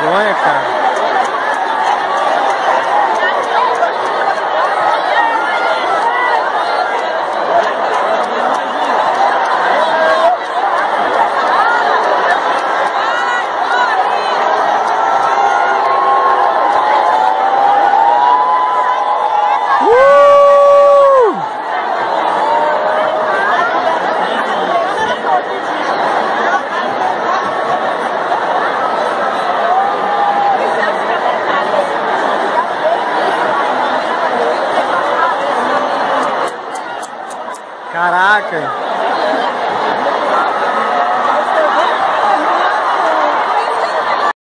vergonha, cara. Caraca!